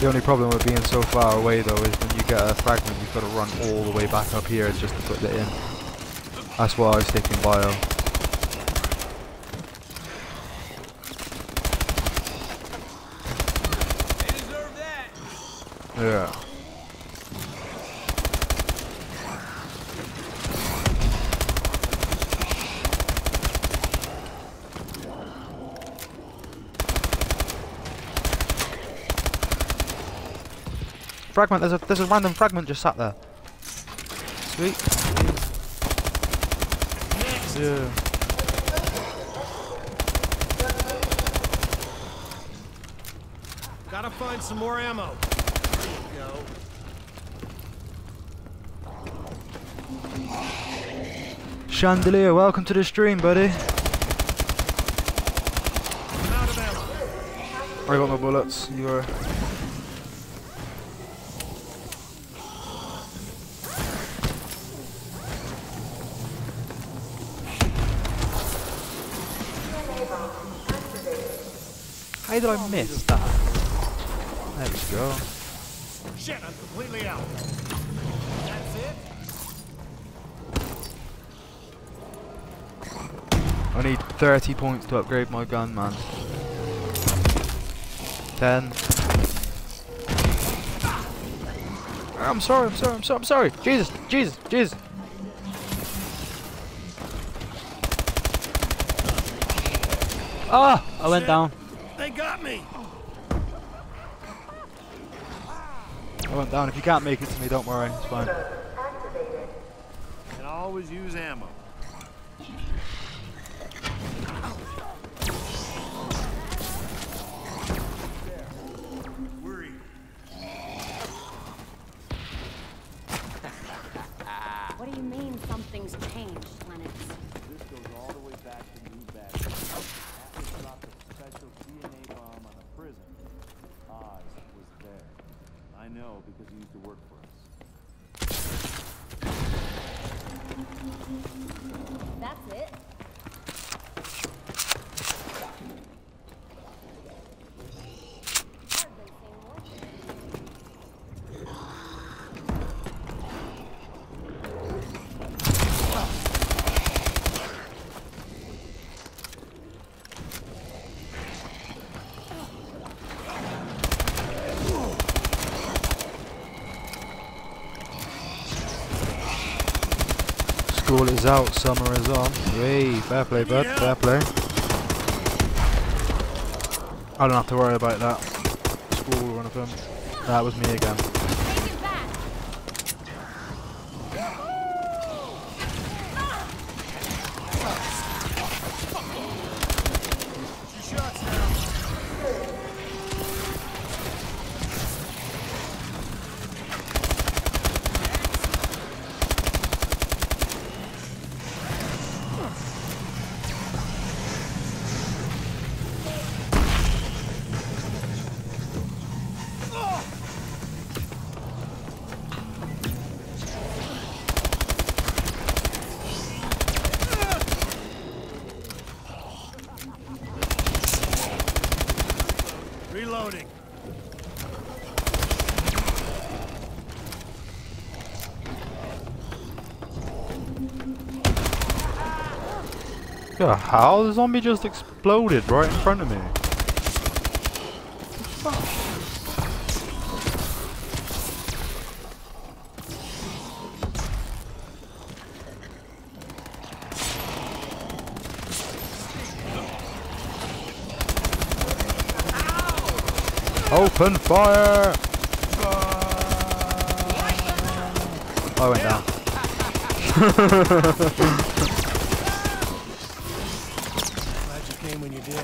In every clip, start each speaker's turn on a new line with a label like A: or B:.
A: The only problem with being so far away though is when you get a fragment you've got to run all the way back up here just to put it in. That's why I was taking bio. Yeah. Fragment, there's a there's a random fragment just sat there. Sweet. Yeah.
B: Gotta find some more ammo. There you go.
A: Chandelier, welcome to the stream, buddy.
B: I'm out of ammo.
A: I got no bullets. You How did I miss that? There we go.
B: Shit, I'm completely out. That's it?
A: I need 30 points to upgrade my gun, man. 10. I'm sorry, I'm sorry, I'm sorry, I'm sorry. Jesus, Jesus, Jesus.
C: Ah! I went down.
B: They got me.
A: I went down. If you can't make it to me, don't worry. It's fine.
B: Can always use ammo.
D: What do you mean something's changed, Lennox?
E: This goes all the way back to New Baghdad. After dropped a special DNA bomb on a prison, Oz was there. I know because he used to work for us.
D: That's it? Hardly seen more.
A: School is out, summer is on. Hey, fair play, bud. Fair play. I don't have to worry about that. School or anything. That was me again. Yeah, how? The zombie just exploded right in front of me. Open fire! I went down.
B: Glad came when you did.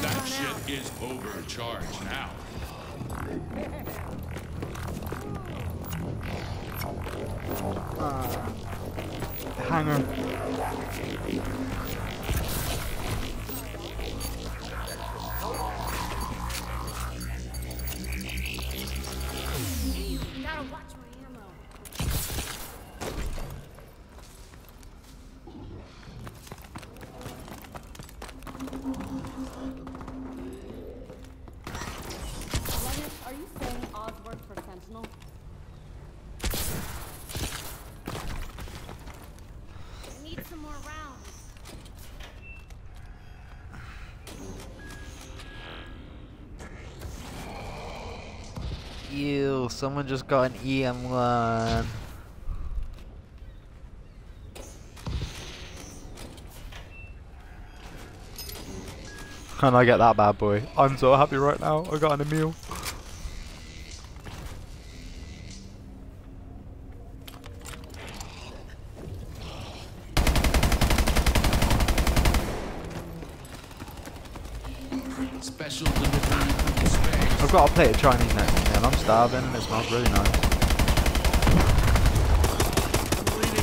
F: That shit is overcharged now.
A: Someone just got an EM1. Can I get that bad boy? I'm so happy right now. I got an
F: EM1.
A: I've got a Chinese next to and I'm starving and it smells really nice.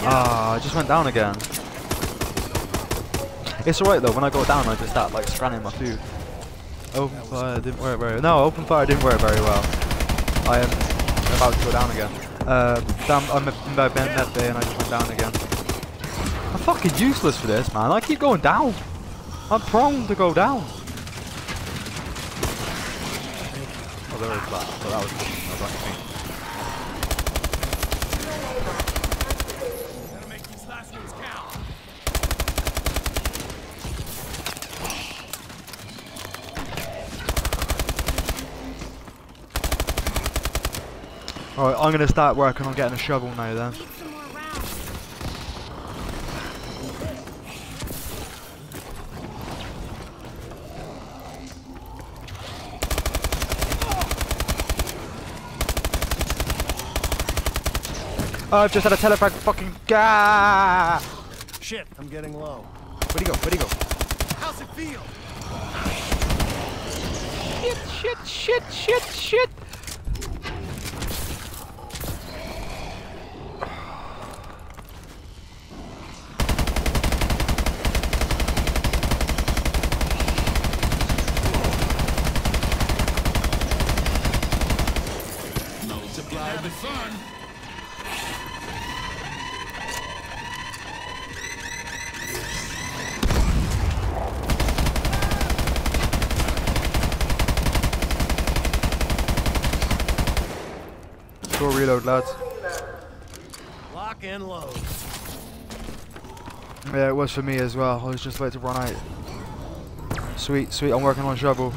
A: Ah, I just went down again. It's alright though, when I go down I just start like scanning my food. Open fire didn't work very well. No, open fire didn't work very well. I am about to go down again. Uh, damn, I'm my bed net day and I just went down again. I'm fucking useless for this, man. I keep going down. I'm prone to go down. There is that, was. That was. Alright, I'm gonna start working on getting a shovel now then.
D: Need some more rounds.
A: Oh, Oh, I've just had a telefrag fucking gah!
B: Shit, I'm getting low.
A: Where'd he go? Where'd he go?
B: How's it feel?
A: Shit, shit, shit, shit, shit!
F: Multiply the fun.
A: Go reload, lads.
B: Lock and load.
A: Yeah, it was for me as well. I was just about to run out. Sweet, sweet. I'm working on shovel.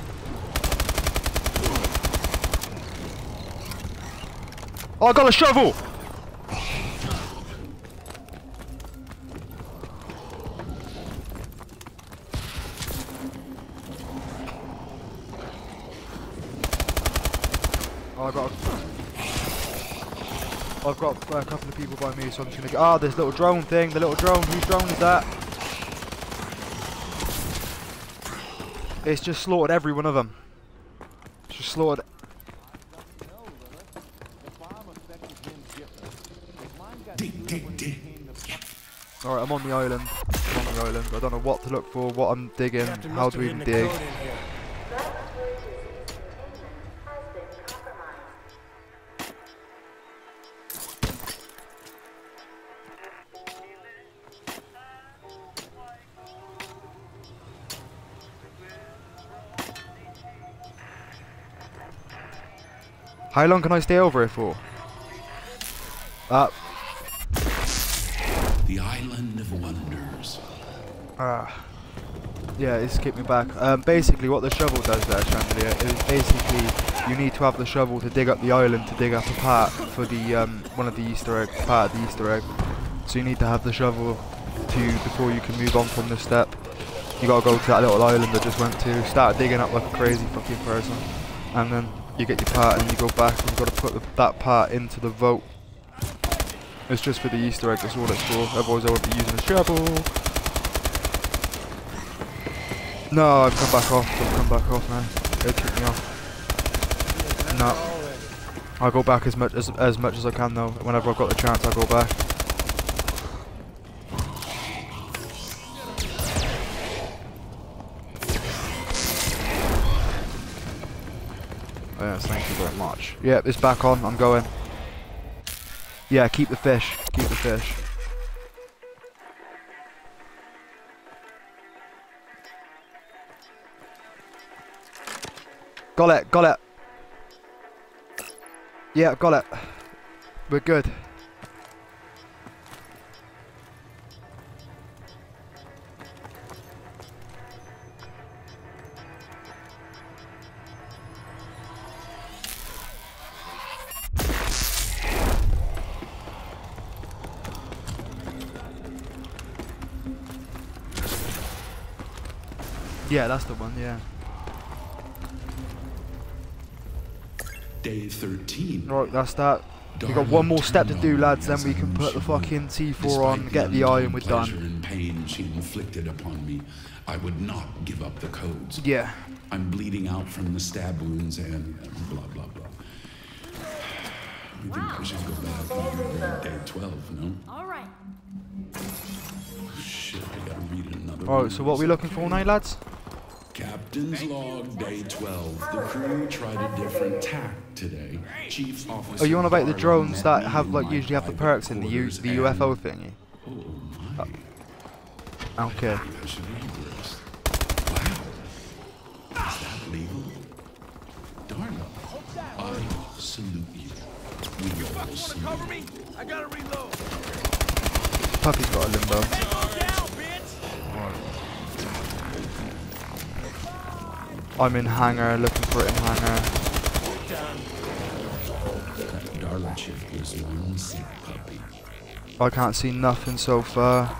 A: Oh, I got a shovel! Oh, I got. A, I've got a couple of people by me, so I'm just gonna go. Ah, this little drone thing. The little drone. Whose drone is that? It's just slaughtered every one of them. It's just slaughtered.
E: No, Lilith. The bomb affected him different. His mind got
F: Dig,
E: screwed
F: dig,
E: when he
F: dig.
E: became the
A: Alright, I'm on the island. I'm on the island. I don't know what to look for, what I'm digging,
B: Captain
A: how to even dig. How long can I stay over here for? Uh,
F: The island of wonders.
A: Ah. Yeah, it's kicked me back. Um, basically, what the shovel does there, Chandelier, is basically you need to have the shovel to dig up the island to dig up a part for the um, one of the Easter egg part of the Easter egg. So you need to have the shovel to before you can move on from this step. You gotta go to that little island I just went to, start digging up like a crazy fucking person, and then you get your part and you go back and you've gotta put the, that part into the vote. It's just for the Easter egg. That's all it's for. Otherwise, I would be using a shovel. No, I've come back off. I've come back off now. It kicked me off. No. I'll go back as much as as much as I can though. Whenever I've got the chance, I'll go back. Yes, thank you very much. Yep, it's back on. I'm going. Yeah, keep the fish. Keep the fish. Got it, got it. Yeah, got it. We're good. Yeah, that's the one. Yeah.
F: Day 13.
A: Right, that's that. We got one more step to do, lads. Then we can put the fucking T4 on, get the eye, and we're done.
F: and pain she inflicted upon me, I would not give up the codes.
A: Yeah.
F: I'm bleeding out from the stab wounds and, and blah blah blah. I think we should go back and day 12, no?
D: All right.
F: Shit, I gotta read another
A: Alright, so what are we looking for now, lads?
F: Captain's log, day 12. The crew tried a different tack today. Chief oh, officer.
A: Are you on about the drones that have like usually have the
F: private
A: perks in the U the UFO thingy?
F: Oh my.
A: Okay.
F: I should read this. Wow. Is that legal? Darla, I salute you. We all salute
B: Cover me! I gotta reload!
A: Puppy's got a limbo. I'm in hangar, looking for it in hangar. I can't see nothing so far.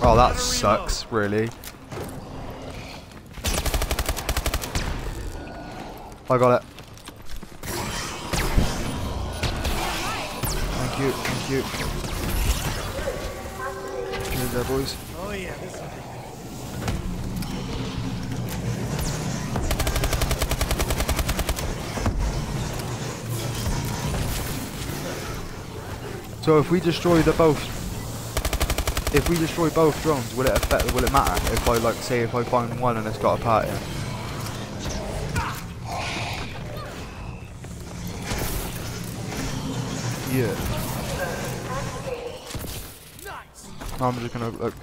A: Oh, that sucks, really. I got it. You, thank you. There, boys.
B: Oh yeah, this is
A: So if we destroy the both, if we destroy both drones, will it affect? Will it matter if I like say if I find one and it's got a part in? Yeah. No, I'm just gonna look.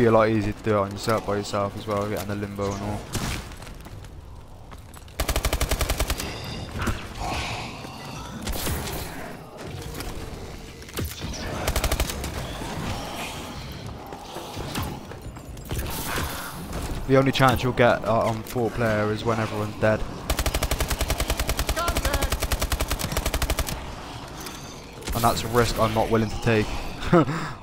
A: Be a lot easier to do it on yourself by yourself as well, getting the limbo and all. The only chance you'll get uh, on four player is when everyone's dead. And that's a risk I'm not willing to take.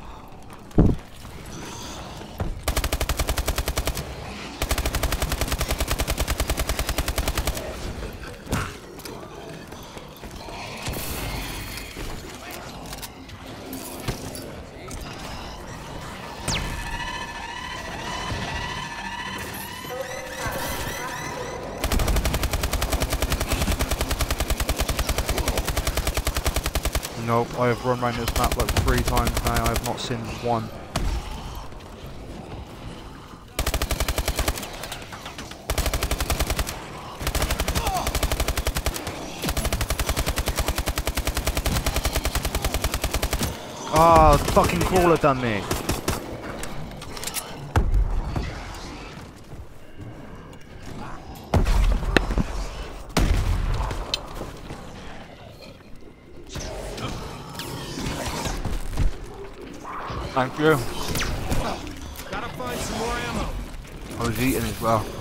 A: I have run around this map like three times now, I have not seen one. Ah, the fucking crawler done me. Thank you.
B: Gotta find some more ammo.
A: I was eating as well.